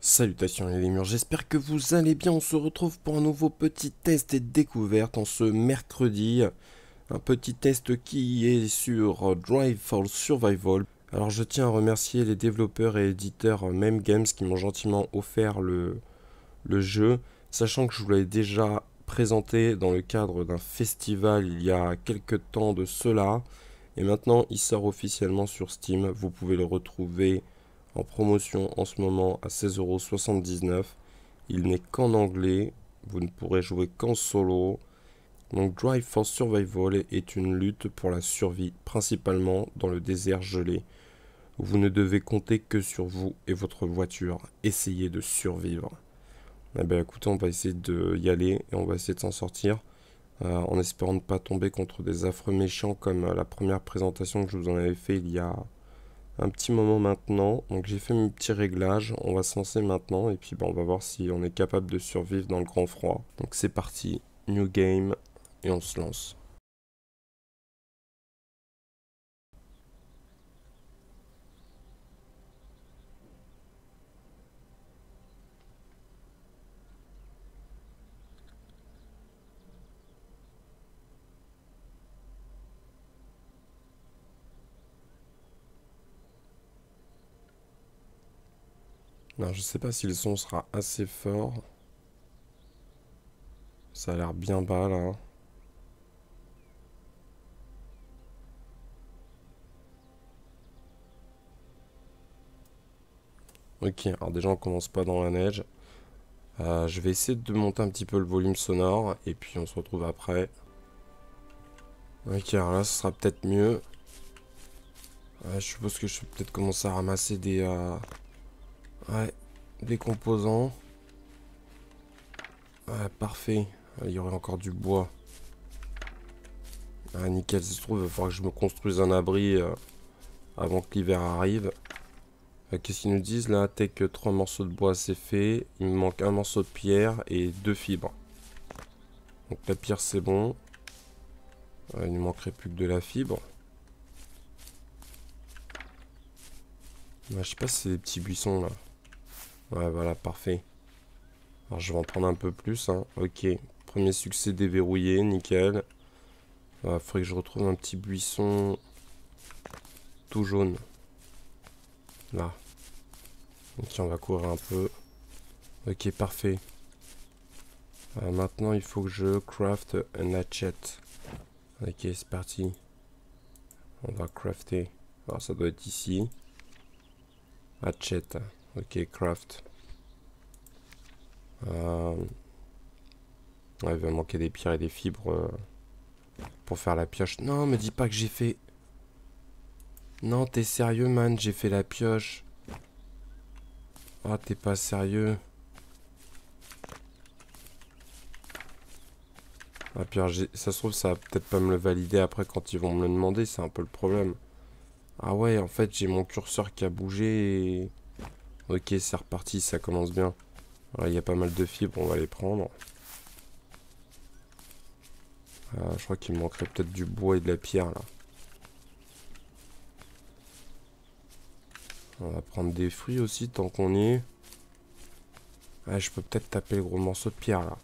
Salutations les murs, j'espère que vous allez bien. On se retrouve pour un nouveau petit test et découverte en ce mercredi. Un petit test qui est sur Drive for Survival. Alors je tiens à remercier les développeurs et éditeurs Meme Games qui m'ont gentiment offert le, le jeu, sachant que je vous l'avais déjà présenté dans le cadre d'un festival il y a quelques temps de cela. Et maintenant il sort officiellement sur Steam. Vous pouvez le retrouver en promotion en ce moment à 16,79€. Il n'est qu'en anglais, vous ne pourrez jouer qu'en solo. Donc Drive for Survival est une lutte pour la survie, principalement dans le désert gelé. Vous ne devez compter que sur vous et votre voiture. Essayez de survivre. Eh ben écoutez, on va essayer d'y aller et on va essayer de s'en sortir. Euh, en espérant ne pas tomber contre des affreux méchants comme euh, la première présentation que je vous en avais fait il y a un petit moment maintenant. Donc j'ai fait mes petits réglages, on va se lancer maintenant et puis ben, on va voir si on est capable de survivre dans le grand froid. Donc c'est parti, new game et on se lance. Non, je sais pas si le son sera assez fort. Ça a l'air bien bas là. Ok, alors déjà on commence pas dans la neige. Euh, je vais essayer de monter un petit peu le volume sonore et puis on se retrouve après. Ok, alors là ce sera peut-être mieux. je suppose que je vais peut-être commencer à ramasser des... Euh, Ouais, des composants. Ouais, parfait. Il y aurait encore du bois. Ah, nickel, ça se trouve, il va falloir que je me construise un abri euh, avant que l'hiver arrive. Euh, qu'est-ce qu'ils nous disent là? Tech 3 morceaux de bois, c'est fait. Il me manque un morceau de pierre et deux fibres. Donc la pierre, c'est bon. il ne manquerait plus que de la fibre. je sais pas si c'est des petits buissons là. Ouais, voilà, parfait. Alors, je vais en prendre un peu plus. Hein. Ok, premier succès déverrouillé, nickel. Il faudrait que je retrouve un petit buisson tout jaune. Là. Ok, on va courir un peu. Ok, parfait. Euh, maintenant, il faut que je craft un hatchet. Ok, c'est parti. On va crafter. Alors, ça doit être ici. Hatchet. Ok, craft. Euh, il va manquer des pierres et des fibres euh, pour faire la pioche. Non, me dis pas que j'ai fait... Non, t'es sérieux, man J'ai fait la pioche. Ah, t'es pas sérieux. Ah, puis ça se trouve, ça va peut-être pas me le valider après quand ils vont me le demander. C'est un peu le problème. Ah ouais, en fait, j'ai mon curseur qui a bougé et... Ok, c'est reparti, ça commence bien. il y a pas mal de fibres, on va les prendre. Ah, je crois qu'il me manquerait peut-être du bois et de la pierre, là. On va prendre des fruits aussi, tant qu'on y est. Ah, je peux peut-être taper le gros morceau de pierre, là.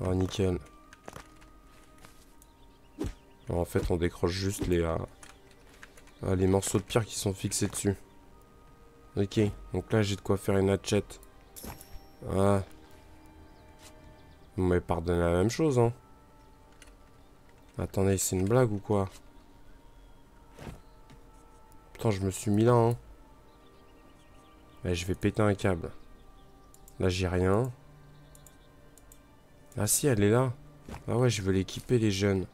Ah, nickel. En fait, on décroche juste les, euh, euh, les morceaux de pierre qui sont fixés dessus. Ok, donc là, j'ai de quoi faire une hatchette. Ah. Vous m'avez pardonné la même chose, hein. Attendez, c'est une blague ou quoi? Putain, je me suis mis là, hein. je vais péter un câble. Là, j'ai rien. Ah si, elle est là. Ah ouais, je veux l'équiper, les jeunes.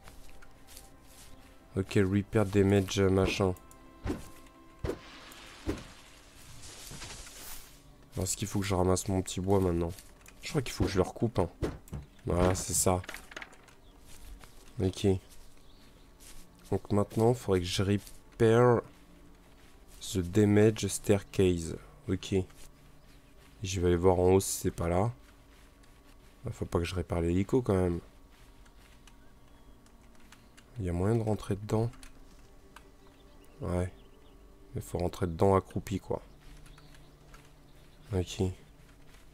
Ok, repair damage machin. Est-ce qu'il faut que je ramasse mon petit bois maintenant Je crois qu'il faut que je le recoupe. Hein. Voilà, c'est ça. Ok. Donc maintenant, il faudrait que je repair the damage staircase. Ok. je vais aller voir en haut si c'est pas là. Faut pas que je répare l'hélico quand même. Il y a moyen de rentrer dedans Ouais. Il faut rentrer dedans accroupi quoi. Ok.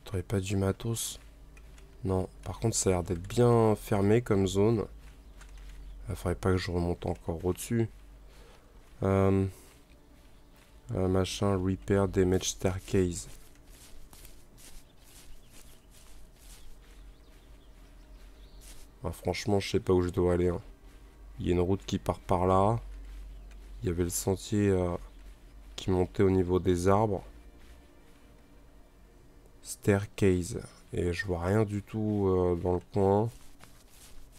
T'aurais pas du matos? Non. Par contre ça a l'air d'être bien fermé comme zone. Il faudrait pas que je remonte encore au-dessus. Euh, euh, machin, repair damage staircase. Ah, franchement, je sais pas où je dois aller. Hein. Il y a une route qui part par là. Il y avait le sentier euh, qui montait au niveau des arbres. Staircase. Et je vois rien du tout euh, dans le coin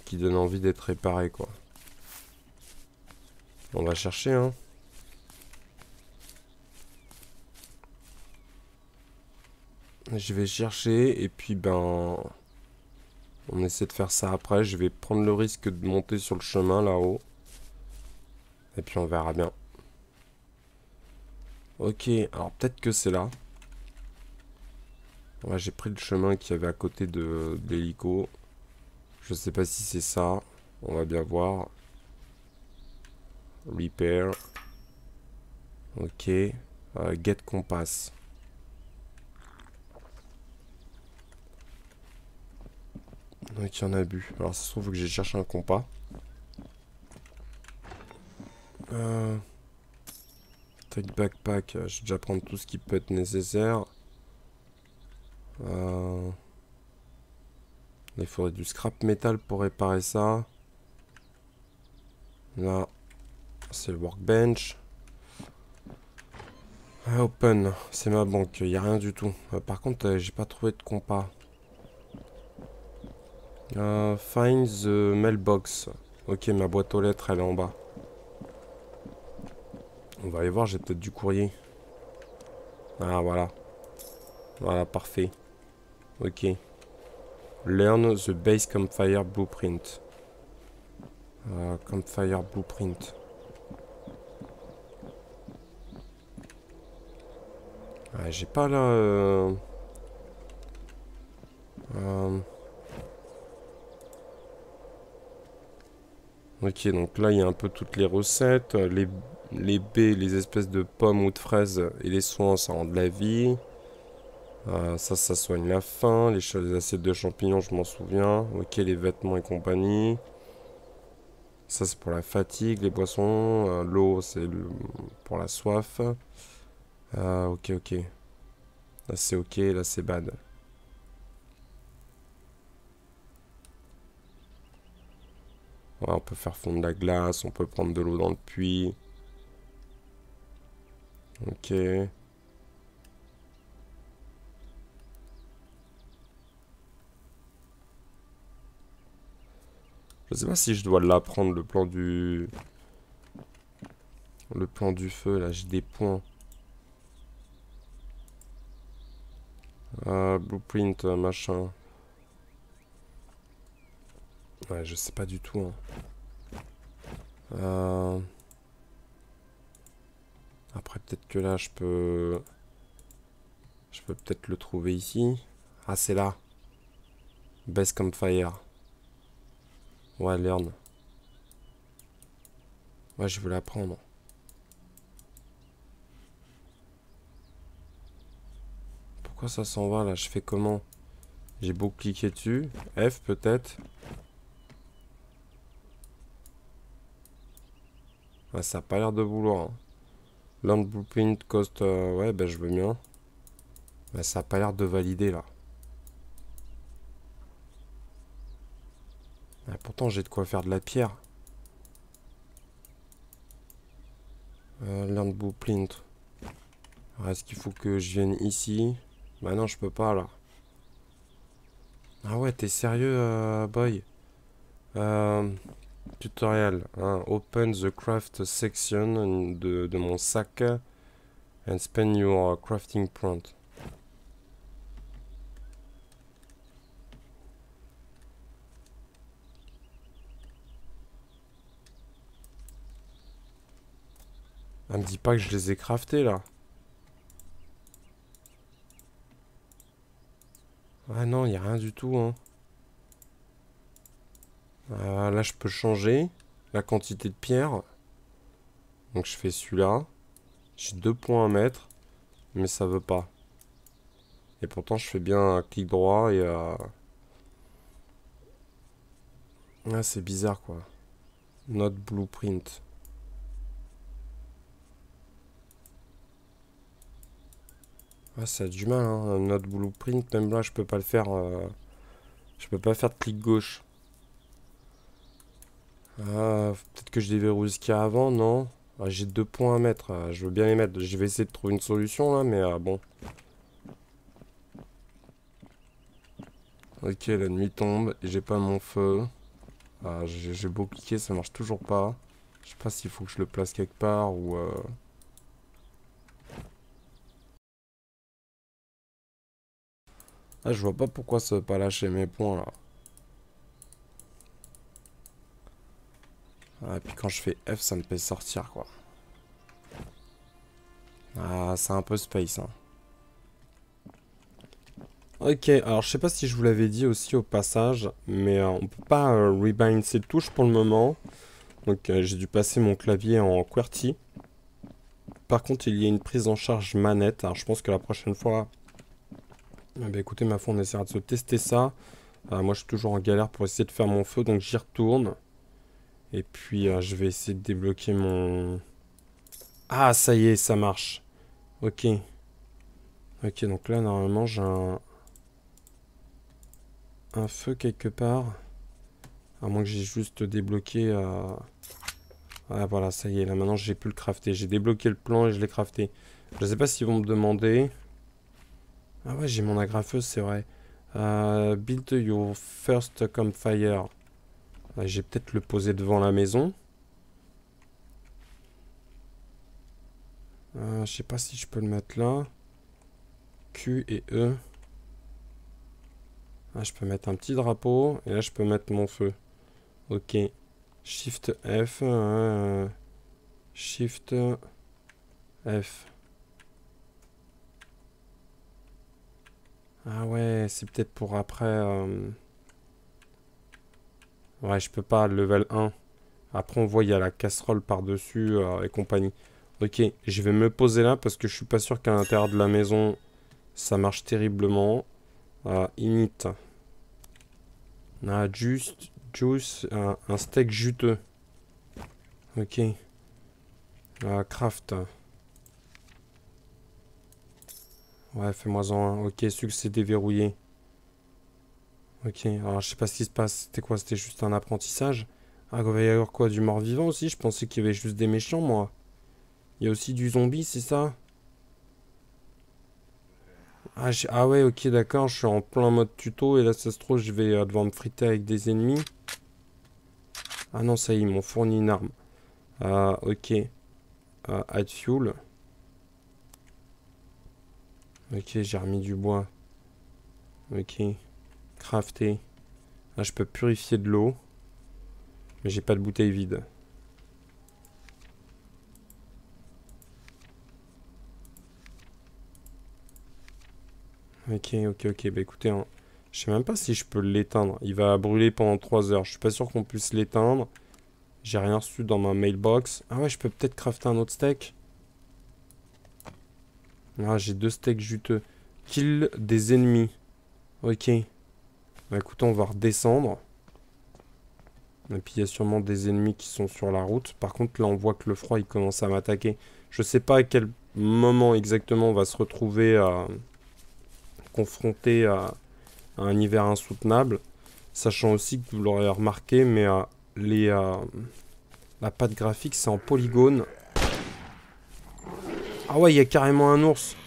qui donne envie d'être réparé, quoi. On va chercher, hein. Je vais chercher et puis ben... On essaie de faire ça après. Je vais prendre le risque de monter sur le chemin là-haut. Et puis on verra bien. Ok, alors peut-être que c'est là. J'ai pris le chemin qui y avait à côté de l'hélico. Je sais pas si c'est ça. On va bien voir. Repair. Ok. Euh, get compass. Il y en a bu. Alors ça se trouve que j'ai cherché un compas. Euh... Backpack. Je vais déjà prendre tout ce qui peut être nécessaire. Euh... Il faudrait du scrap metal pour réparer ça. Là, c'est le workbench. Ah, open, c'est ma banque, il n'y a rien du tout. Euh, par contre, euh, j'ai pas trouvé de compas. Euh, find the mailbox. Ok, ma boîte aux lettres, elle est en bas. On va aller voir, j'ai peut-être du courrier. Ah, voilà. Voilà, parfait. Ok. Learn the base campfire blueprint. Euh, campfire blueprint. j'ai pas là... Euh... Ok, donc là, il y a un peu toutes les recettes. Les, les baies, les espèces de pommes ou de fraises et les soins, ça rend de la vie. Euh, ça, ça soigne la faim. Les, assiettes de champignons, je m'en souviens. Ok, les vêtements et compagnie. Ça, c'est pour la fatigue. Les boissons. Euh, l'eau, c'est pour la soif. Euh, ok, ok. Là, c'est ok. Là, c'est bad. On peut faire fondre la glace, on peut prendre de l'eau dans le puits. Ok. Je sais pas si je dois l'apprendre, le plan du... Le plan du feu, là, j'ai des points. Euh, blueprint, machin. Je sais pas du tout. Hein. Euh, après, peut-être que là, je peux... Je peux peut-être le trouver ici. Ah, c'est là. Best Campfire. Ouais, learn. Ouais, je veux l'apprendre. Pourquoi ça s'en va là? Je fais comment? J'ai beau cliquer dessus. F peut-être. Ça a pas l'air de vouloir. Hein. Land blueprint cost... Euh, ouais, ben je veux bien. Mais ça a pas l'air de valider là. pourtant j'ai de quoi faire de la pierre. Euh, Land blueprint. Est-ce qu'il faut que je vienne ici? Bah non, je peux pas là. Ah ouais, t'es sérieux, euh, boy? Euh, Tutoriel. Hein. Open the craft section de, de, mon sac and spend your crafting prompt. Elle me dit pas que je les ai craftés là. Ah non, il a rien du tout. Hein. Là, je peux changer la quantité de pierre. Donc, je fais celui-là. J'ai deux points à mettre. Mais ça veut pas. Et pourtant, je fais bien un clic droit et... Euh... Ah, c'est bizarre, quoi. Not blueprint. Ah, ça a du mal, hein. Notre blueprint, même là, je peux pas le faire. Euh, je peux pas faire de clic gauche. Ah, peut-être que je déverrouille ce qu'il y a avant, non? Ah, J'ai deux points à mettre. Ah, je veux bien les mettre. Je vais essayer de trouver une solution là, mais ah, bon. Ok, la nuit tombe j'ai pas mon feu. j'ai beau cliquer, ça marche toujours pas. Je sais pas s'il faut que je le place quelque part ou... Euh, Ah, je vois pas pourquoi ça veut pas lâcher mes points là. Ah, et puis quand je fais F, ça me fait sortir quoi. Ah, c'est un peu space. Hein. Ok, alors je sais pas si je vous l'avais dit aussi au passage, mais euh, on peut pas euh, rebind ces touches pour le moment. Donc euh, j'ai dû passer mon clavier en QWERTY. Par contre, il y a une prise en charge manette. Alors je pense que la prochaine fois, eh écoutez, ma foi, on essaiera de se tester ça. Euh, moi, je suis toujours en galère pour essayer de faire mon feu, donc j'y retourne. Et puis, euh, je vais essayer de débloquer mon... Ah, ça y est, ça marche. Ok. Ok, donc là, normalement, j'ai un... Un feu quelque part. À moins que j'ai juste débloqué... Ah, voilà, ça y est, là, maintenant, j'ai pu le crafter. J'ai débloqué le plan et je l'ai crafté. Je sais pas s'ils vont me demander... Ah ouais, j'ai mon agrafeuse, c'est vrai. Euh, build your first campfire. J'ai peut-être le poser devant la maison. Euh, je sais pas si je peux le mettre là. Q et E. Ah, je peux mettre un petit drapeau. Et là, je peux mettre mon feu. Ok. Shift F. Euh, shift F. Ah ouais, c'est peut-être pour après... Euh, ouais, je peux pas, level 1. Après, on voit, il y a la casserole par-dessus euh, et compagnie. Ok, je vais me poser là parce que je suis pas sûr qu'à l'intérieur de la maison, ça marche terriblement. Euh, init. Ah, juste, juice, un, steak juteux. Ok. Ah, craft. Ouais, fais-moi-en un. Ok, succès déverrouillé. Ok, alors je sais pas ce qui se passe. C'était quoi C'était juste un apprentissage Ah, il va y avoir quoi Du mort-vivant aussi Je pensais qu'il y avait juste des méchants, moi. Il y a aussi du zombie, c'est ça? Ah, ah, ouais, ok, d'accord. Je suis en plein mode tuto. Et là, ça se trouve, je vais euh, devoir me friter avec des ennemis. Ah non, ça y est, ils m'ont fourni une arme. Ah, ok. Euh, add fuel. Ok, j'ai remis du bois. Ok. Crafter. Là, je peux purifier de l'eau. Mais j'ai pas de bouteille vide. Ok, ok, ok. Bah écoutez, hein, je sais même pas si je peux l'éteindre. Il va brûler pendant 3 heures. Je suis pas sûr qu'on puisse l'éteindre. J'ai rien reçu dans ma mailbox. Ah ouais, je peux peut-être crafter un autre steak. Ah, j'ai deux steaks juteux. Kill des ennemis. Ok. Bah on va redescendre. Et puis il y a sûrement des ennemis qui sont sur la route. Par contre, là, on voit que le froid, il commence à m'attaquer. Je sais pas à quel moment exactement on va se retrouver confronté à, un hiver insoutenable. Sachant aussi que vous l'aurez remarqué, mais euh, les, euh, la pâte graphique, c'est en polygone. Ah ouais, il y a carrément un ours.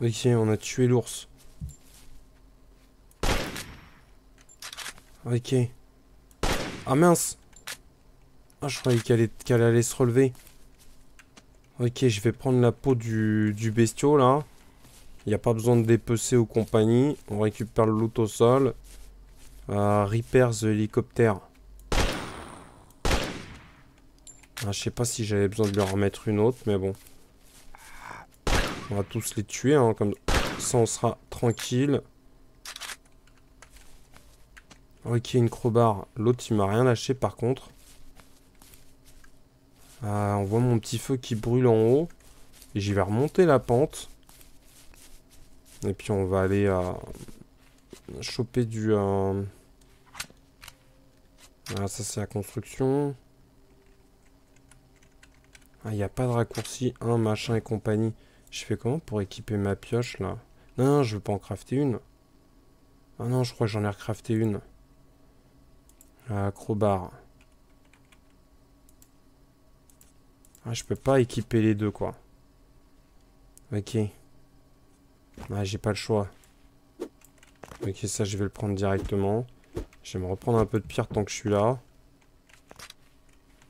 Ok, on a tué l'ours. Ok. Ah mince Ah, je croyais qu'elle allait se relever. Ok, je vais prendre la peau du, du bestiau, là. Il n'y a pas besoin de dépecer ou compagnie. On récupère le loot au sol. Euh, repair the hélicoptère. Ah, je sais pas si j'avais besoin de lui en remettre une autre, mais bon. On va tous les tuer, hein, comme ça on sera tranquille. Ok, une crowbar. L'autre, il m'a rien lâché par contre. Ah, on voit mon petit feu qui brûle en haut. Et j'y vais remonter la pente. Et puis on va aller euh, choper du... Euh... Ah, ça c'est la construction. Ah, il n'y a pas de raccourci. Un, machin et compagnie. Je fais comment pour équiper ma pioche là? Non, non, je veux pas en crafter une. Ah non, je crois que j'en ai recrafté une. Ah, crowbar. Ah, je peux pas équiper les deux, quoi. Ok. Ah, j'ai pas le choix. Ok, ça, je vais le prendre directement. Je vais me reprendre un peu de pierre tant que je suis là.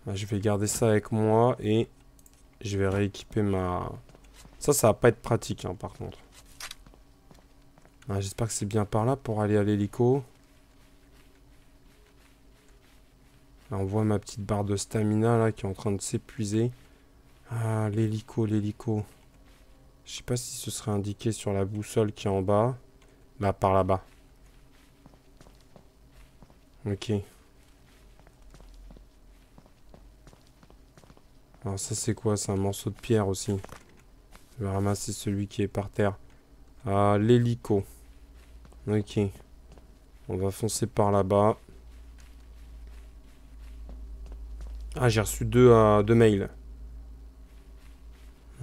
Ah, je vais garder ça avec moi et je vais rééquiper ma... Ça, ça va pas être pratique, hein, par contre. Ah, j'espère que c'est bien par là pour aller à l'hélico. on voit ma petite barre de stamina là qui est en train de s'épuiser. Ah, l'hélico, l'hélico. Je sais pas si ce serait indiqué sur la boussole qui est en bas. Là, par là-bas. Ok. Alors ça c'est quoi? C'est un morceau de pierre aussi. Je vais ramasser celui qui est par terre. Ah, l'hélico. Ok. On va foncer par là-bas. Ah, j'ai reçu deux, euh, deux mails.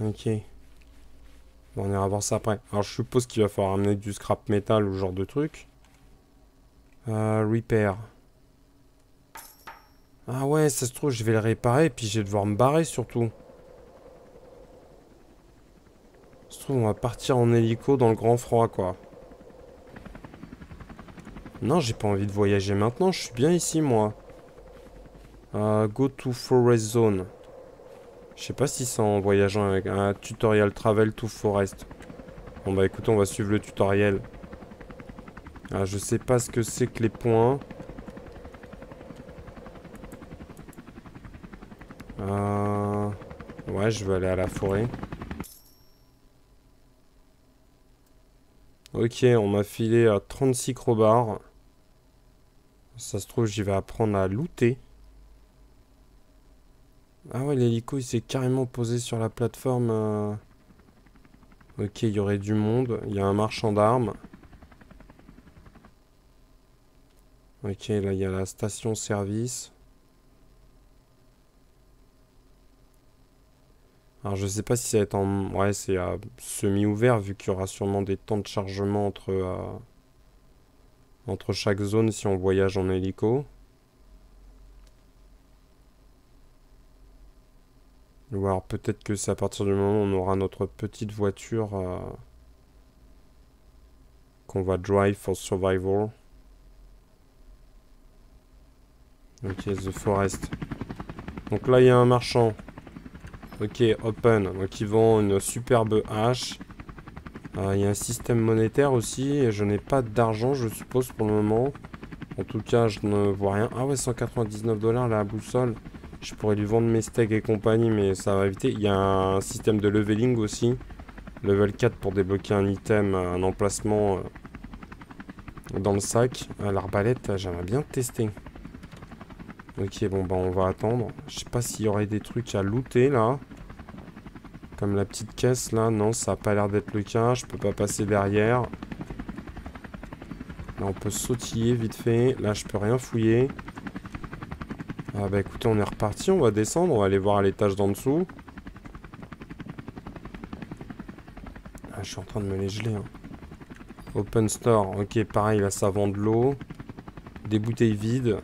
Ok. on ira voir ça après. Alors, je suppose qu'il va falloir amener du scrap metal ou ce genre de truc. Euh, repair. Ah ouais, ça se trouve, je vais le réparer et puis je vais devoir me barrer surtout. Ça se on va partir en hélico dans le grand froid, quoi. Non, j'ai pas envie de voyager maintenant, je suis bien ici, moi. Euh, go to Forest Zone. Je sais pas si c'est en voyageant avec un tutorial Travel to Forest. Bon bah écoutez, on va suivre le tutoriel. Ah, je sais pas ce que c'est que les points. Euh... Ouais, je vais aller à la forêt. Ok, on m'a filé à 36 crowbars. Ça se trouve, j'y vais apprendre à looter. Ah ouais, l'hélico, il s'est carrément posé sur la plateforme. Euh. Ok, il y aurait du monde. Il y a un marchand d'armes. Ok, là, il y a la station-service. Alors, je sais pas si ça va être en... Ouais, c'est semi-ouvert, vu qu'il y aura sûrement des temps de chargement entre... Euh, entre chaque zone si on voyage en hélico. Ou alors peut-être que c'est à partir du moment où on aura notre petite voiture euh, qu'on va drive for survival. Ok, The Forest. Donc là, il y a un marchand. Ok, open. Donc ils vend une superbe hache. Euh, il y a un système monétaire aussi. Je n'ai pas d'argent, je suppose, pour le moment. En tout cas, je ne vois rien. Ah ouais, 199 dollars la boussole. Je pourrais lui vendre mes steaks et compagnie, mais ça va éviter. Il y a un système de leveling aussi. Level 4 pour débloquer un item, un emplacement euh, dans le sac. Euh, l'arbalète, j'aimerais bien tester. Ok, bon, bah on va attendre. Je sais pas s'il y aurait des trucs à looter, là. Comme la petite caisse, là. Non, ça a pas l'air d'être le cas. Je peux pas passer derrière. Là, on peut sautiller vite fait. Là, je peux rien fouiller. Ah bah écoutez, on est reparti, on va descendre, on va aller voir à l'étage d'en dessous. Ah, je suis en train de me les geler. Hein. Open store, ok, pareil, là ça vend de l'eau. Des bouteilles vides.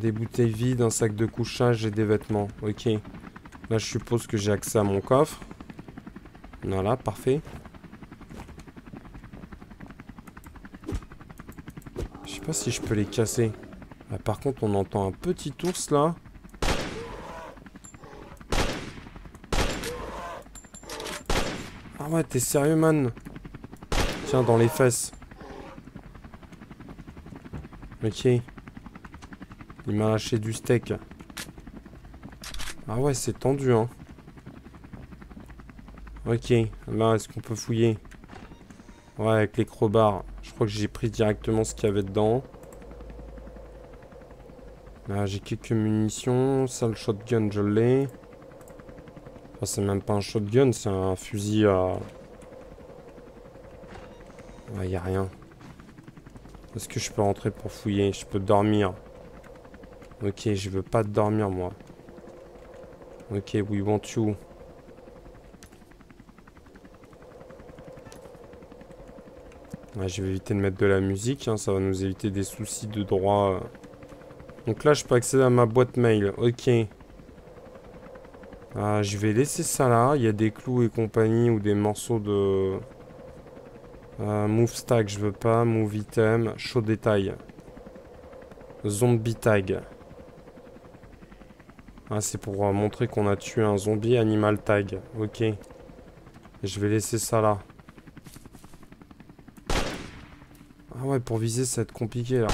Des bouteilles vides, un sac de couchage et des vêtements. Ok. Là, je suppose que j'ai accès à mon coffre. Voilà, parfait. sais pas si je peux les casser. Ah, par contre, on entend un petit ours là. Ah ouais, t'es sérieux, man? Tiens, dans les fesses. Ok. Il m'a lâché du steak. Ah ouais, c'est tendu, hein. Ok, là, est-ce qu'on peut fouiller? Ouais, avec les crobards. Je crois que j'ai pris directement ce qu'il y avait dedans. Là, j'ai quelques munitions. Ça, le shotgun, je l'ai. Enfin, c'est même pas un shotgun, c'est un fusil à... Ouais, y a rien. Est-ce que je peux rentrer pour fouiller? Je peux dormir. Ok, je veux pas dormir, moi. Ok, we want you. je vais éviter de mettre de la musique, hein, ça va nous éviter des soucis de droit. Donc là, je peux accéder à ma boîte mail. Ok. Ah, je vais laisser ça là. Il y a des clous et compagnie ou des morceaux de... Euh, move stack, je veux pas. Move item. Show détail. Zombie tag. Ah, c'est pour euh, montrer qu'on a tué un zombie. Animal tag. Ok. Je vais laisser ça là. Ah ouais, pour viser, ça va être compliqué, là.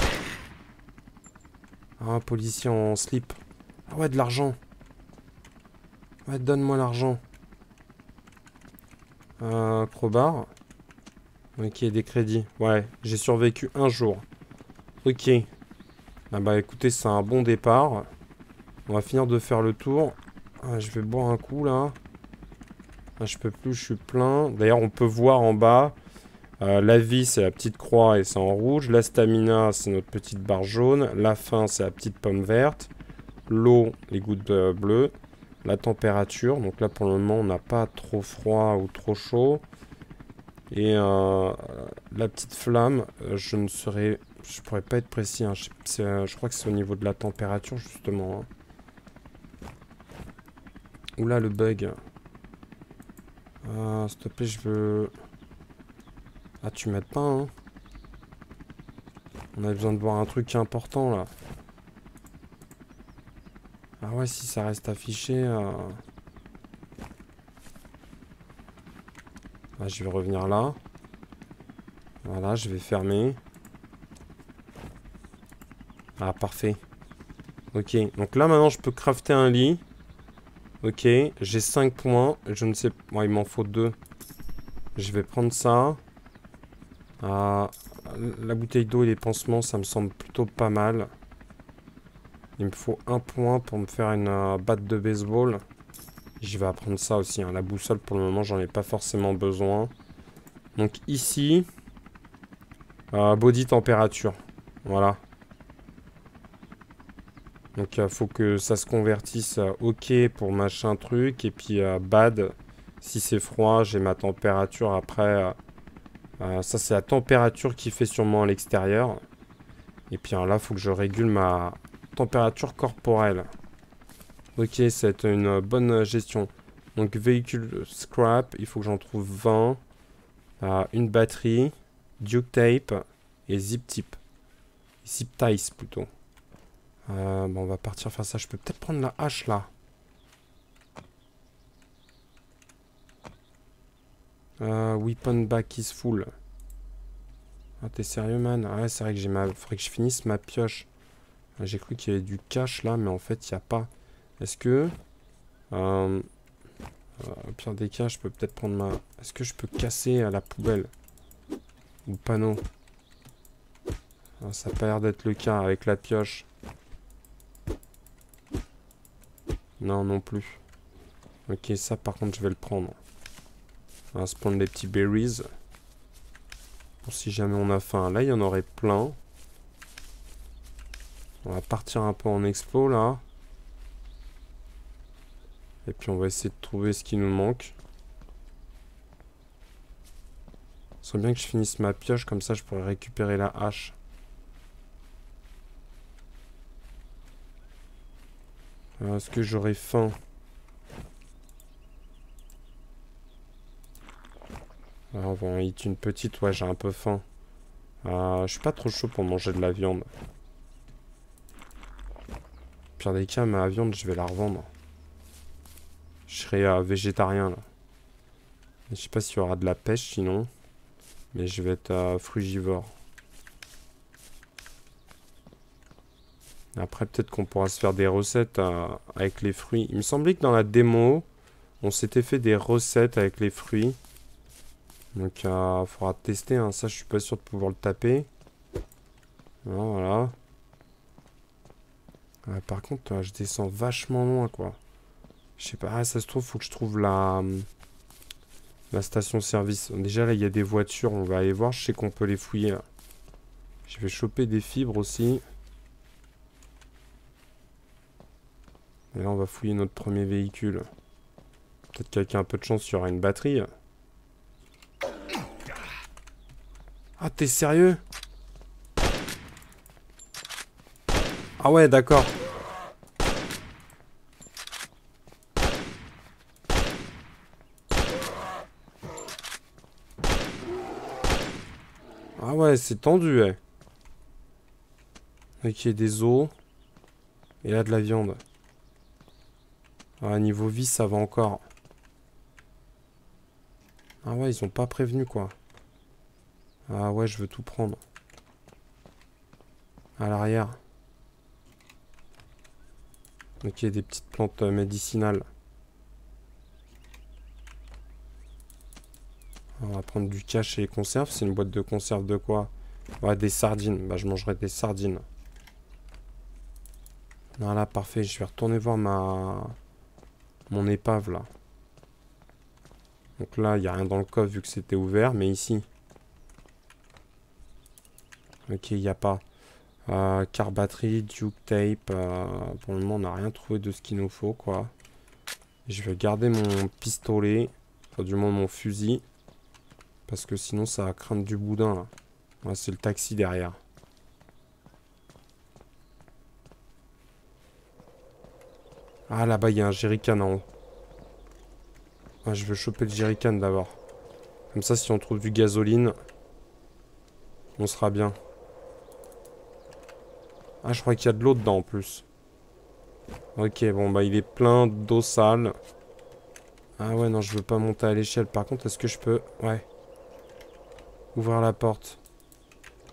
Ah, policier en slip. Ah ouais, de l'argent. Ouais, donne-moi l'argent. Un crowbar. Ok, des crédits. Ouais, j'ai survécu un jour. Ok. Ah bah écoutez, c'est un bon départ. On va finir de faire le tour. Ah, je vais boire un coup, là. Ah, je peux plus, je suis plein. D'ailleurs, on peut voir en bas euh, la vie, c'est la petite croix et c'est en rouge. La stamina, c'est notre petite barre jaune. La faim, c'est la petite pomme verte. L'eau, les gouttes bleues. La température, donc là pour le moment on n'a pas trop froid ou trop chaud. Et euh, la petite flamme, euh, je ne serais... Je pourrais pas être précis, hein. je, crois que c'est au niveau de la température justement. Hein. Oula le bug. Ah, s'il te plaît, je veux... Ah, tu m'aides pas, hein On a besoin de voir un truc important, là. Ah ouais, si ça reste affiché... Euh. Ah, je vais revenir là. Voilà, je vais fermer. Ah, parfait. Ok, donc là, maintenant, je peux crafter un lit. Ok, j'ai 5 points. Je ne sais... Moi, il m'en faut 2. Je vais prendre ça. Ah, la bouteille d'eau et les pansements, ça me semble plutôt pas mal. Il me faut un point pour me faire une euh, batte de baseball. Je vais apprendre ça aussi. Hein. La boussole, pour le moment, j'en ai pas forcément besoin. Donc ici, euh, body température. Voilà. Donc il faut que ça se convertisse OK pour machin truc. Et puis bad, si c'est froid, j'ai ma température après euh, ça, c'est la température qui fait sûrement à l'extérieur. Et puis là, il faut que je régule ma température corporelle. Ok, c'est une bonne gestion. Donc, véhicule scrap, il faut que j'en trouve 20. Euh, une batterie, duct tape et zip tip. Zip ties plutôt. Euh, bon, on va partir faire ça. Je peux peut-être prendre la hache là. Euh, weapon back is full. Ah, t'es sérieux, man? Ah ouais, c'est vrai que j'ai ma... Faudrait que je finisse ma pioche. Ah, j'ai cru qu'il y avait du cash, là, mais en fait, il n'y a pas. Est-ce que... Euh, euh, au pire des cas, je peux peut-être prendre ma... Est-ce que je peux casser à la poubelle? Ou panneau ah, Ça n'a pas l'air d'être le cas avec la pioche. Non, non plus. Ok, ça, par contre, je vais le prendre. On va se prendre des petits berries. Pour si jamais on a faim. Là, il y en aurait plein. On va partir un peu en expo, là. Et puis, on va essayer de trouver ce qui nous manque. Ce serait bien que je finisse ma pioche, comme ça, je pourrais récupérer la hache. Est-ce que j'aurai faim on va eat une petite. Ouais, j'ai un peu faim. Euh, je suis pas trop chaud pour manger de la viande. Pire des cas, ma viande, je vais la revendre. Je serai euh, végétarien, là. Je sais pas s'il y aura de la pêche, sinon. Mais je vais être euh, frugivore. Après, peut-être qu'on pourra se faire des recettes euh, avec les fruits. Il me semblait que dans la démo, on s'était fait des recettes avec les fruits. Donc, il euh, faudra tester. Hein. Ça, je suis pas sûr de pouvoir le taper. voilà. par contre, euh, je descends vachement loin, quoi. Je sais pas, ah, ça se trouve, faut que je trouve la, la station-service. Déjà, là, il y a des voitures. On va aller voir. Je sais qu'on peut les fouiller, Je vais choper des fibres aussi. Et là, on va fouiller notre premier véhicule. Peut-être qu'avec un peu de chance, il y aura une batterie. Ah, t'es sérieux? Ah ouais, d'accord. Ah ouais, c'est tendu, eh. Ok, des os. Et là, de la viande. Ah, niveau vie, ça va encore. Ah ouais, ils ont pas prévenu, quoi. Ah ouais, je veux tout prendre. À l'arrière. Ok, des petites plantes euh, médicinales. On va prendre du cash et les conserves. C'est une boîte de conserve de quoi? Ouais, des sardines. Bah, je mangerai des sardines. Voilà, parfait. Je vais retourner voir ma mon épave là. Donc là, il n'y a rien dans le coffre vu que c'était ouvert, mais ici. Ok, il n'y a pas. Euh, car batterie, duke tape. Euh, pour le moment, on n'a rien trouvé de ce qu'il nous faut, quoi. Je vais garder mon pistolet. Enfin, du moins mon fusil. Parce que sinon, ça va craindre du boudin, là. c'est le taxi derrière. Ah, là-bas, il y a un jerrycan en haut. Ah, je veux choper le jerrycan d'abord. Comme ça, si on trouve du gasoline, on sera bien. Ah, je crois qu'il y a de l'eau dedans, en plus. Ok, bon, bah, il est plein d'eau sale. Ah ouais, non, je veux pas monter à l'échelle. Par contre, est-ce que je peux... Ouais. Ouvrir la porte.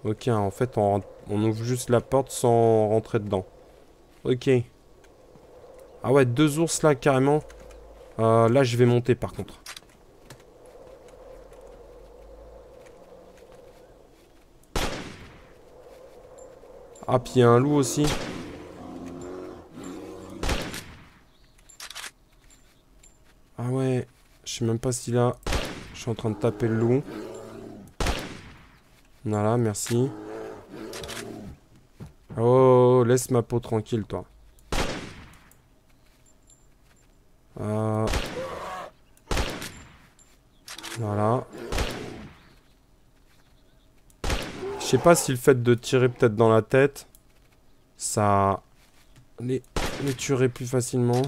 Ok, en fait, on, on ouvre juste la porte sans rentrer dedans. Ok. Ah ouais, deux ours là, carrément. Euh, là, je vais monter, par contre. Ah, puis il y a un loup aussi. Ah ouais, je sais même pas si là... Je suis en train de taper le loup. Voilà, merci. Oh, laisse ma peau tranquille, toi. Voilà. Je sais pas si le fait de tirer peut-être dans la tête, ça les, les tuerait plus facilement.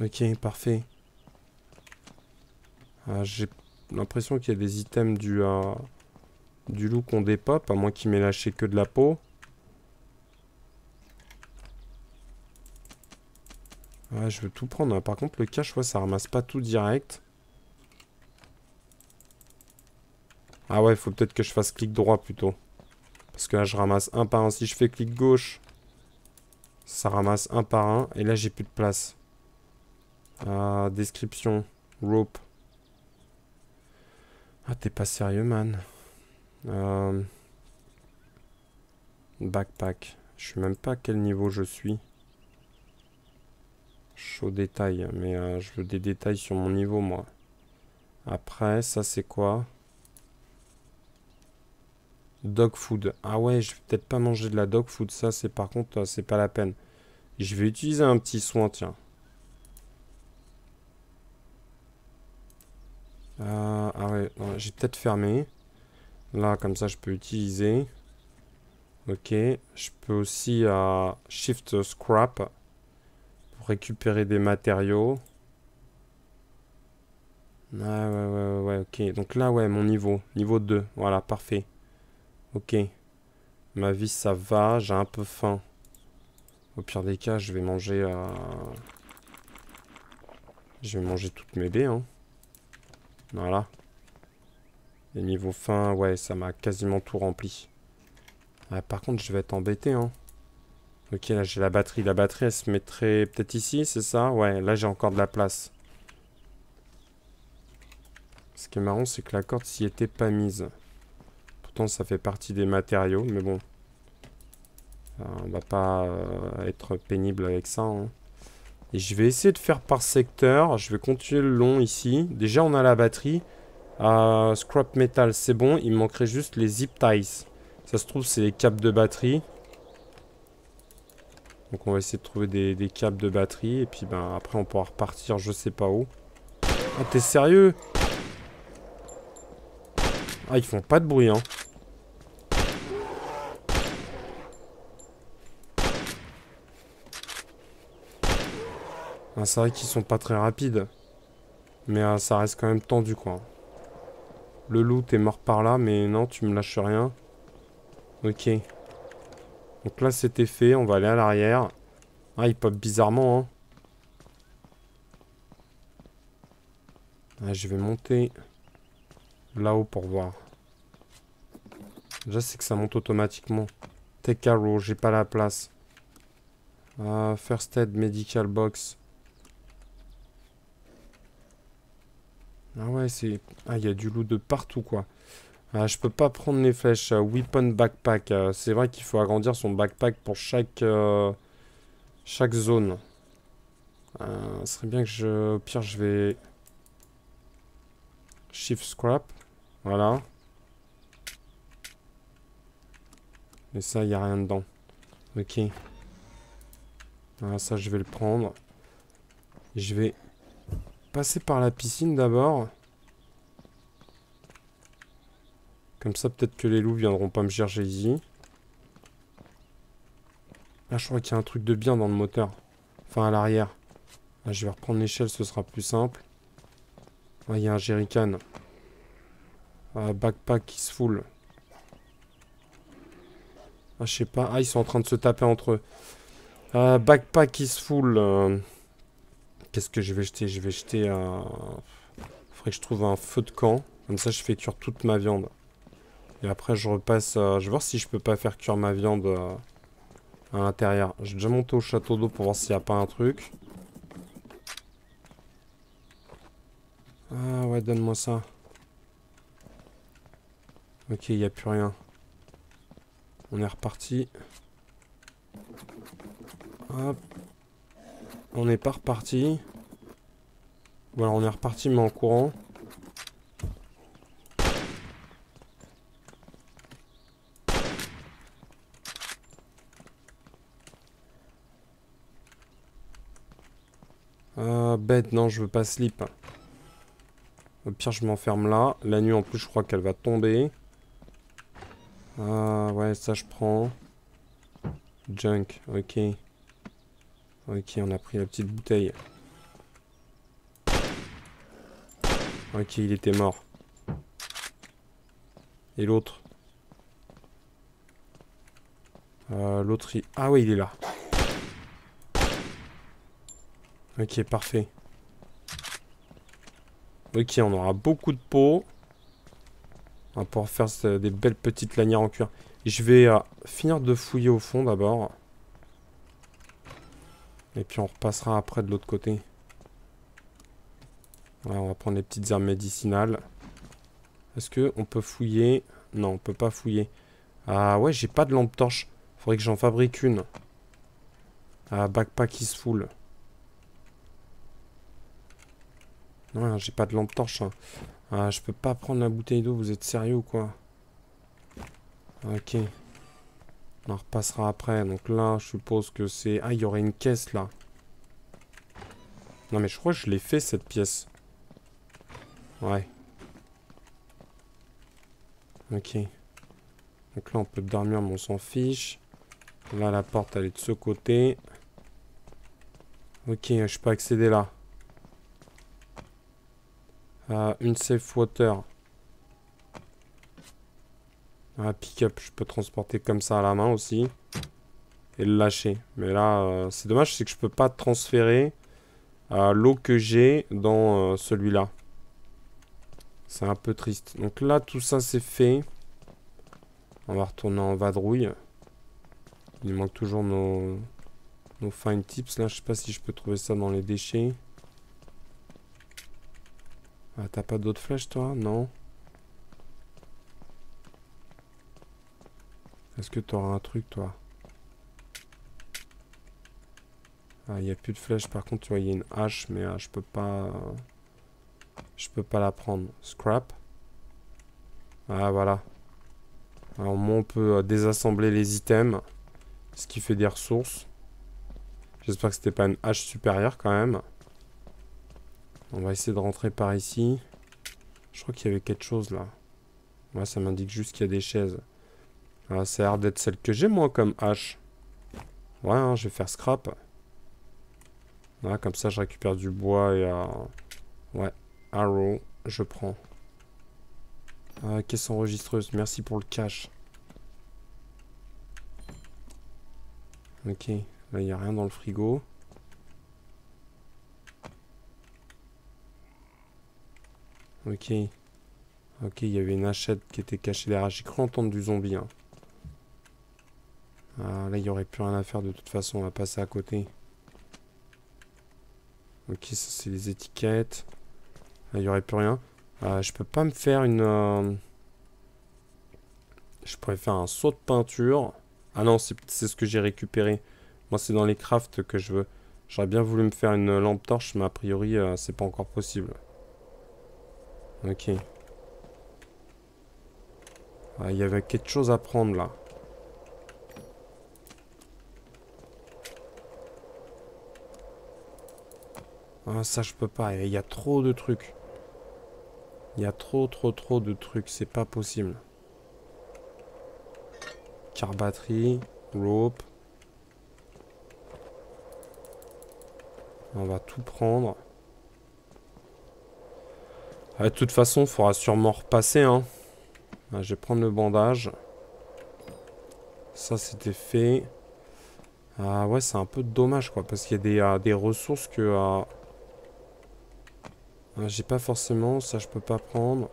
Ok, parfait. Ah, J'ai l'impression qu'il y a des items du... Du loup qu'on dépop, à moins qu'il m'ait lâché que de la peau. Ouais, je veux tout prendre. Par contre, le cache, ouais, ça ramasse pas tout direct. Ah ouais, il faut peut-être que je fasse clic droit plutôt. Parce que là, je ramasse un par un. Si je fais clic gauche, ça ramasse un par un. Et là, j'ai plus de place. Ah, description. Rope. Ah, t'es pas sérieux, man. Euh, backpack. Je sais même pas à quel niveau je suis. Chaud détail, mais euh, je veux des détails sur mon niveau, moi. Après, ça c'est quoi? Dog food. Ah ouais, je vais peut-être pas manger de la dog food. Ça, c'est par contre, euh, c'est pas la peine. Je vais utiliser un petit soin, tiens. ah ouais, j'ai peut-être fermé. Là, comme ça, je peux utiliser. Ok. Je peux aussi euh, Shift Scrap récupérer des matériaux. Ah ouais, ouais, ouais, ok. Donc là, ouais, mon niveau. Niveau 2. Voilà, parfait. Ok. Ma vie, ça va. J'ai un peu faim. Au pire des cas, je vais manger... Euh... Je vais manger toutes mes baies, hein. Voilà. Et niveau fin, ouais, ça m'a quasiment tout rempli. Par contre, je vais être embêté, hein. Ok, là, j'ai la batterie. La batterie, elle se mettrait peut-être ici, c'est ça? Ouais, là, j'ai encore de la place. Ce qui est marrant, c'est que la corde s'y était pas mise. Pourtant, ça fait partie des matériaux, mais bon. On va pas euh, être pénible avec ça. Hein. Et je vais essayer de faire par secteur. Je vais continuer le long ici. Déjà, on a la batterie. Euh, scrap metal, c'est bon. Il me manquerait juste les zip ties. Ça se trouve, c'est les câbles de batterie. Donc on va essayer de trouver des, câbles de batterie. Et puis ben après, on pourra repartir je sais pas où. Ah, t'es sérieux? Ah, ils font pas de bruit, hein. Ah, c'est vrai qu'ils sont pas très rapides. Mais euh, ça reste quand même tendu, quoi. Le loup, t'es mort par là, mais non, tu me lâches rien. Ok. Donc là, c'était fait. On va aller à l'arrière. Ah, il pop bizarrement, hein. Ah, je vais monter là-haut pour voir. Déjà, c'est que ça monte automatiquement. Take arrow, j'ai pas la place. Ah, first aid medical box. Ah ouais, c'est... Ah, il y a du loup de partout, quoi. Ah, je peux pas prendre les flèches. Euh, weapon backpack. Euh, c'est vrai qu'il faut agrandir son backpack pour chaque... Euh, chaque zone. ce serait bien que je... Au pire, je vais... Shift scrap. Voilà. Mais ça, il n'y a rien dedans. Ok. Voilà, ça, je vais le prendre. Je vais passer par la piscine d'abord. Comme ça, peut-être que les loups viendront pas me chercher ici. Là, je crois qu'il y a un truc de bien dans le moteur. Enfin, à l'arrière. je vais reprendre l'échelle, ce sera plus simple. il y a un jerrycan. Ah, backpack qui se foule. Ah, je sais pas. Ah, ils sont en train de se taper entre eux. Ah, backpack qui se foule. Euh. Qu'est-ce que je vais jeter? Je vais jeter un... Faudrait que je trouve un feu de camp. Comme ça, je fais cuire toute ma viande. Et après, je repasse... Euh, je vais voir si je peux pas faire cuire ma viande euh, à l'intérieur. J'ai déjà monté au château d'eau pour voir s'il n'y a pas un truc. Ah ouais, donne-moi ça. Ok, il n'y a plus rien. On est reparti. Hop. On n'est pas reparti. Voilà, on est reparti mais en courant. Euh, bête, non, je veux pas slip. Au pire, je m'enferme là. La nuit, en plus, je crois qu'elle va tomber. Ah, ouais, ça, je prends. Junk, ok. Ok, on a pris la petite bouteille. Ok, il était mort. Et l'autre euh, L'autre, il... Ah oui, il est là. Ok, parfait. Ok, on aura beaucoup de peau. On va pouvoir faire des belles petites lanières en cuir. Je vais euh, finir de fouiller au fond d'abord. Et puis on repassera après de l'autre côté. on va prendre les petites herbes médicinales. Est-ce que on peut fouiller? Non, on peut pas fouiller. Ah ouais, j'ai pas de lampe torche. Faudrait que j'en fabrique une. Ah, backpack is full. Non, j'ai pas de lampe torche. Hein. Ah, je peux pas prendre la bouteille d'eau, vous êtes sérieux ou quoi? Ok. On repassera après. Donc là, je suppose que c'est... Ah, il y aurait une caisse là. Non, mais je crois que je l'ai fait cette pièce. Ouais. Ok. Donc là, on peut dormir, mais on s'en fiche. Là, la porte, elle est de ce côté. Ok, je peux accéder là. Euh, une safe water. Un pick-up, je peux transporter comme ça à la main aussi. Et le lâcher. Mais là, euh, c'est dommage, c'est que je peux pas transférer euh, l'eau que j'ai dans celui-là. C'est un peu triste. Donc là, tout ça, c'est fait. On va retourner en vadrouille. Il manque toujours nos, nos fine tips. Là, je sais pas si je peux trouver ça dans les déchets. Ah, t'as pas d'autres flèches, toi? Non Est-ce que t'auras un truc, toi? Ah, il n'y a plus de flèches. Par contre, tu vois, il y a une hache, mais ah, je peux pas... Je peux pas la prendre. Scrap. Ah, voilà. Alors, moins, on peut euh, désassembler les items. Ce qui fait des ressources. J'espère que c'était pas une hache supérieure, quand même. On va essayer de rentrer par ici. Je crois qu'il y avait quelque chose, là. Ouais, ça m'indique juste qu'il y a des chaises. Ah, ça a l'air d'être celle que j'ai, moi, comme hache. Ouais, hein, je vais faire scrap. Voilà, comme ça, je récupère du bois et... Euh... Ouais, arrow, je prends. Ah, caisse enregistreuse, merci pour le cash. Ok, là, il n'y a rien dans le frigo. Ok. Ok, il y avait une hachette qui était cachée derrière. J'ai cru entendre du zombie. Hein. Ah, là, il n'y aurait plus rien à faire de toute façon. On va passer à côté. Ok, ça c'est les étiquettes. Il n'y aurait plus rien. Euh, je peux pas me faire une... Euh, je pourrais faire un saut de peinture. Ah non, c'est ce que j'ai récupéré. Moi, c'est dans les crafts que je veux. J'aurais bien voulu me faire une lampe torche, mais a priori, euh, c'est pas encore possible. Ok. Il y avait quelque chose à prendre, là. Ah, ça, je peux pas. Il y a trop de trucs. Il y a trop, trop, trop de trucs. C'est pas possible. Car batterie. Rope. On va tout prendre. De toute façon, il faudra sûrement repasser. Hein. Je vais prendre le bandage. Ça, c'était fait. Ah ouais, c'est un peu dommage, quoi. Parce qu'il y a des, euh, ressources que... Euh, ah, j'ai pas forcément, ça je peux pas prendre.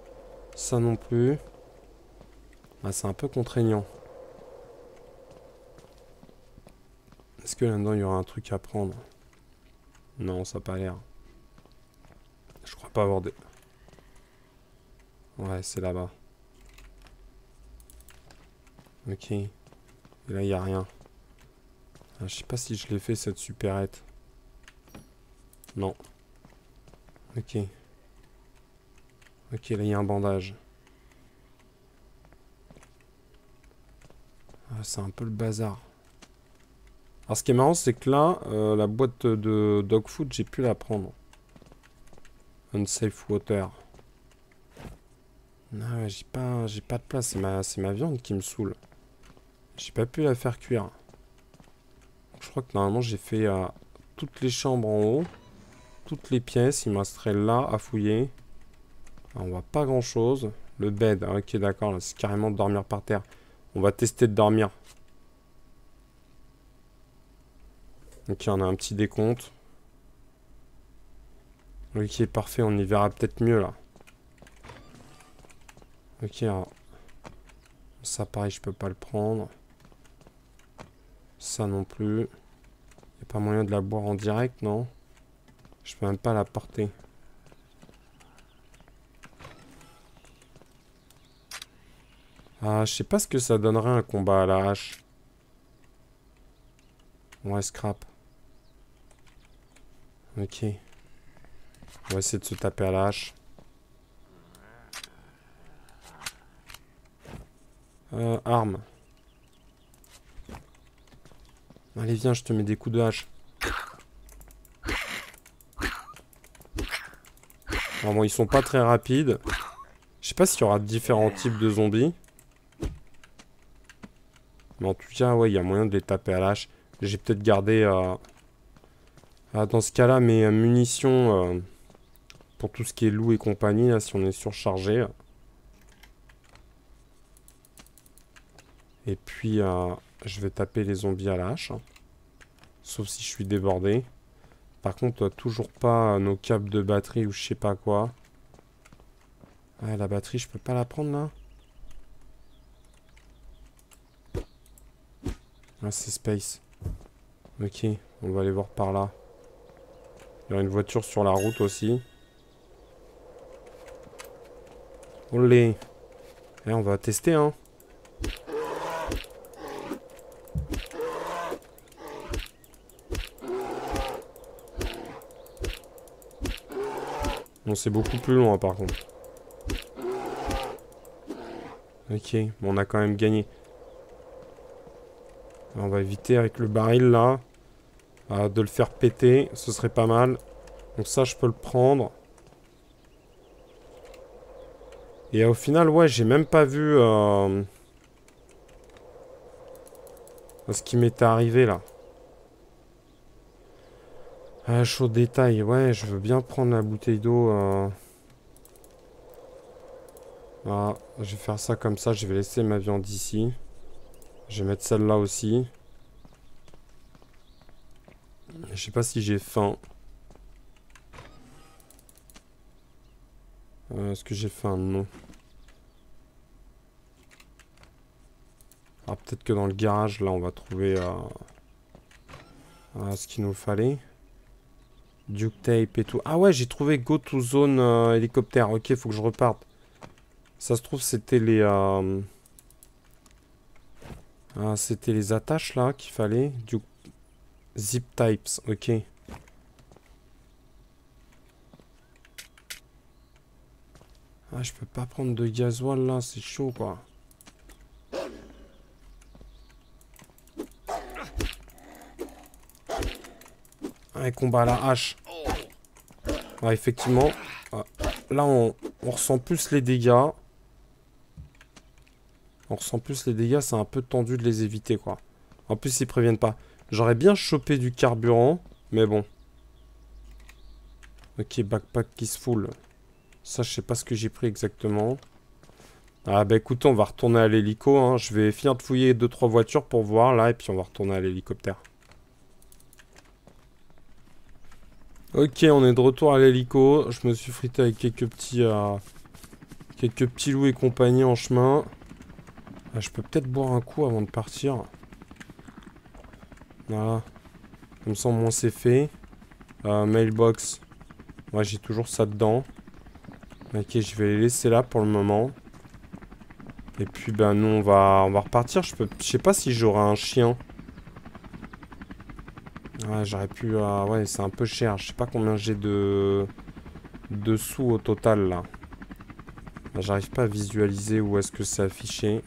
Ça non plus. Ah, c'est un peu contraignant. Est-ce que là-dedans il y aura un truc à prendre? Non, ça n'a pas l'air. Je crois pas avoir des... Ouais, c'est là-bas. Ok. Et là, il n'y a rien. Ah, je sais pas si je l'ai fait, cette supérette. Non. Ok. Ok, là, il y a un bandage. Ah, c'est un peu le bazar. Alors, ce qui est marrant, c'est que là, euh, la boîte de dog food, j'ai pu la prendre. Unsafe water. Non, j'ai pas, pas de place. C'est ma, ma viande qui me saoule. J'ai pas pu la faire cuire. Je crois que normalement, j'ai fait euh, toutes les chambres en haut toutes les pièces. Il me resterait là à fouiller. on voit pas grand chose. Le bed, ah, ok d'accord, c'est carrément de dormir par terre. On va tester de dormir. Ok, on a un petit décompte. Ok, parfait, on y verra peut-être mieux là. Ok, alors... Ça pareil, je peux pas le prendre. Ça non plus. Y a pas moyen de la boire en direct, non? Je peux même pas la porter. Ah, je sais pas ce que ça donnerait un combat à la hache. Ouais, scrap. Ok. On va essayer de se taper à la hache. Euh, arme. Allez, viens, je te mets des coups de hache. Bon, ils sont pas très rapides. Je sais pas s'il y aura différents types de zombies. Mais en tout cas, ouais, il y a moyen de les taper à l'âche. J'ai peut-être gardé, euh, ah, dans ce cas-là, mes munitions euh, pour tout ce qui est loup et compagnie, si on est surchargé. Et puis, je vais taper les zombies à l'âche. Sauf si je suis débordé. Par contre, toujours pas nos câbles de batterie ou je sais pas quoi. Ah, la batterie, je peux pas la prendre là? Ah, c'est Space. Ok, on va aller voir par là. Il y a une voiture sur la route aussi. Olé. Eh, on va tester, hein. C'est beaucoup plus long, par contre. Ok, bon, on a quand même gagné. On va éviter avec le baril, là, euh, de le faire péter. Ce serait pas mal. Donc ça, je peux le prendre. Et au final, ouais, j'ai même pas vu... Euh, ce qui m'était arrivé, là. Ah, chaud détail. Ouais, je veux bien prendre la bouteille d'eau. Euh. Ah, je vais faire ça comme ça. Je vais laisser ma viande ici. Je vais mettre celle-là aussi. Je sais pas si j'ai faim. Euh, est-ce que j'ai faim? Non. Ah, peut-être que dans le garage, là, on va trouver euh, ce qu'il nous fallait. Duke tape et tout. Ah ouais, j'ai trouvé go to zone euh, hélicoptère. Ok, faut que je reparte. Ça se trouve, c'était les... Euh, ah, c'était les attaches, là, qu'il fallait. Du... Zip types, ok. Ah, je peux pas prendre de gasoil, là. C'est chaud, quoi. Combat à la hache. Effectivement. Ah, là, on, ressent plus les dégâts. On ressent plus les dégâts. C'est un peu tendu de les éviter, quoi. En plus, ils préviennent pas. J'aurais bien chopé du carburant. Mais bon. Ok, backpack qui se full. Ça, je sais pas ce que j'ai pris exactement. Ah bah écoutez, on va retourner à l'hélico. Hein. Je vais finir de fouiller 2-3 voitures pour voir là. Et puis on va retourner à l'hélicoptère. Ok, on est de retour à l'hélico. Je me suis frité avec quelques petits... Euh, quelques petits loups et compagnie en chemin. Ah, je peux peut-être boire un coup avant de partir. Voilà. Comme ça, au moins, c'est fait. Euh, mailbox. Ouais, j'ai toujours ça dedans. Ok, je vais les laisser là pour le moment. Et puis, ben, nous, on va, on va repartir. Je, peux, je sais pas si j'aurai un chien. Ouais, j'aurais pu... Euh, ouais, c'est un peu cher. Je sais pas combien j'ai de... de sous au total, là. J'arrive pas à visualiser où est-ce que c'est affiché.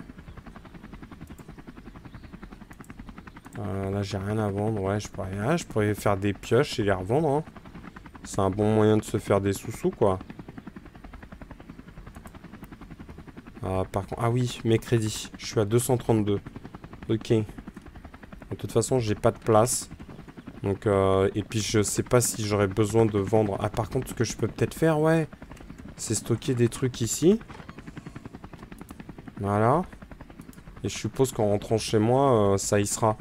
Euh, là, j'ai rien à vendre. Ouais, je pourrais, je pourrais faire des pioches et les revendre. Hein. C'est un bon moyen de se faire des sous-sous, quoi. Ah, par contre... Ah oui, mes crédits. Je suis à 232. Ok. De toute façon, j'ai pas de place. Donc, euh, et puis je sais pas si j'aurais besoin de vendre. Ah, par contre, ce que je peux peut-être faire, ouais, c'est stocker des trucs ici. Voilà. Et je suppose qu'en rentrant chez moi, euh, ça y sera.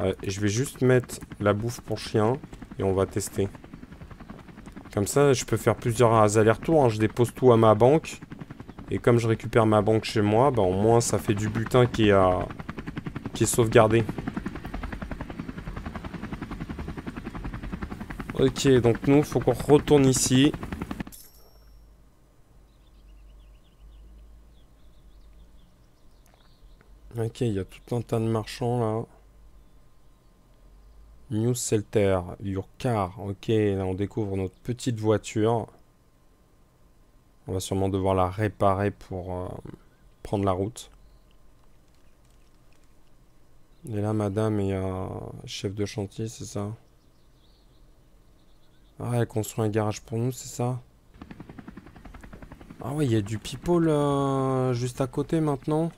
Euh, je vais juste mettre la bouffe pour chien et on va tester. Comme ça, je peux faire plusieurs allers-retours. Hein. Je dépose tout à ma banque. Et comme je récupère ma banque chez moi, bah, au moins ça fait du butin qui est, qui est sauvegardé. Ok, donc nous, faut qu'on retourne ici. Ok, il y a tout un tas de marchands là. New Selter, your car. Ok, là on découvre notre petite voiture. On va sûrement devoir la réparer pour euh, prendre la route. Et là, madame est un chef de chantier, c'est ça? Ah, elle construit un garage pour nous, c'est ça Ah ouais, il y a du people euh, juste à côté maintenant.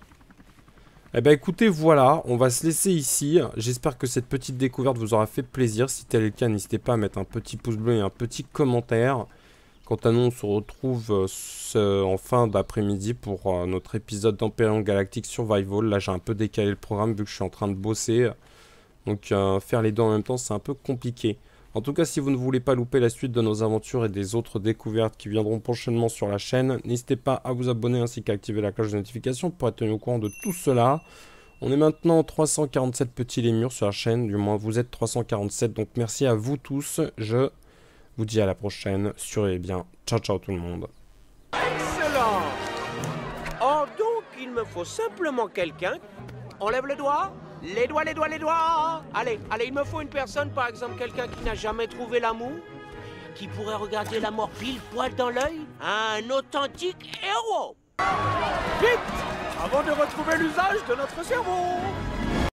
Eh ben écoutez, voilà, on va se laisser ici. J'espère que cette petite découverte vous aura fait plaisir. Si tel est le cas, n'hésitez pas à mettre un petit pouce bleu et un petit commentaire. Quant à nous, on se retrouve euh, en fin d'après-midi pour euh, notre épisode d'Emperion Galactic Survival. Là, j'ai un peu décalé le programme vu que je suis en train de bosser. Donc, faire les deux en même temps, c'est un peu compliqué. En tout cas, si vous ne voulez pas louper la suite de nos aventures et des autres découvertes qui viendront prochainement sur la chaîne, n'hésitez pas à vous abonner ainsi qu'à activer la cloche de notification pour être tenu au courant de tout cela. On est maintenant 347 petits lémurs sur la chaîne, du moins vous êtes 347, donc merci à vous tous. Je vous dis à la prochaine, sur et bien. Ciao ciao tout le monde. Excellent Oh donc, il me faut simplement quelqu'un. On lève le doigt Les doigts, les doigts, les doigts. Allez, allez, il me faut une personne, par exemple quelqu'un qui n'a jamais trouvé l'amour, qui pourrait regarder la mort pile poil dans l'œil. Un authentique héros. Vite! Avant de retrouver l'usage de notre cerveau